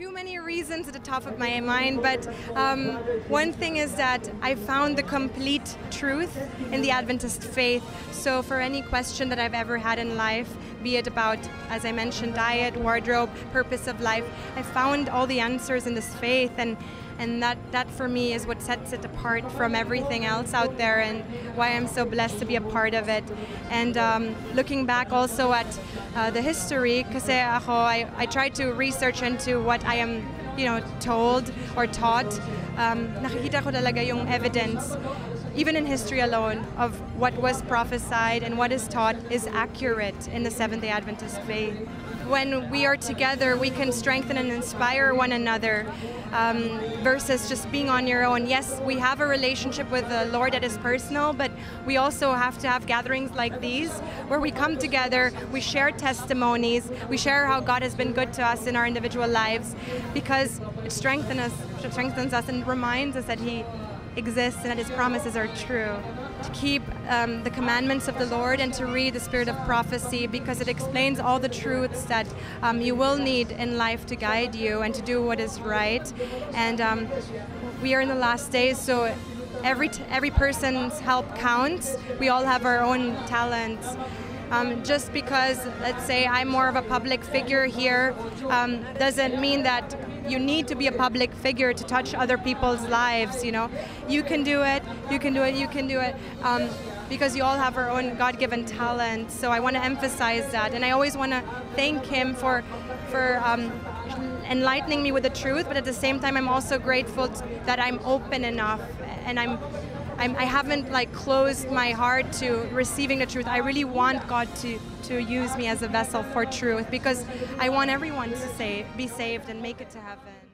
Too many reasons at the top of my mind, but um, one thing is that I found the complete truth in the Adventist faith. So, for any question that I've ever had in life, be it about, as I mentioned, diet, wardrobe, purpose of life, I found all the answers in this faith, and and that that for me is what sets it apart from everything else out there, and why I'm so blessed to be a part of it. And um, looking back also at uh, the history, kasi ako, I, I tried to research into what I am you know, told or taught. Um, nakikita ko talaga yung evidence even in history alone, of what was prophesied and what is taught is accurate in the Seventh day Adventist faith. When we are together, we can strengthen and inspire one another um, versus just being on your own. Yes, we have a relationship with the Lord that is personal, but we also have to have gatherings like these where we come together, we share testimonies, we share how God has been good to us in our individual lives because it strengthens us, strengthens us and reminds us that He exists and that his promises are true. To keep um, the commandments of the Lord and to read the spirit of prophecy because it explains all the truths that um, you will need in life to guide you and to do what is right. And um, we are in the last days, so every, every person's help counts. We all have our own talents. Um, just because, let's say, I'm more of a public figure here, um, doesn't mean that you need to be a public figure to touch other people's lives. You know, you can do it. You can do it. You can do it. Um, because you all have our own God-given talent. So I want to emphasize that, and I always want to thank Him for for um, enlightening me with the truth. But at the same time, I'm also grateful that I'm open enough, and I'm I'm, I have not like closed my heart to receiving the truth. I really want God to, to use me as a vessel for truth because I want everyone to be saved and make it to heaven.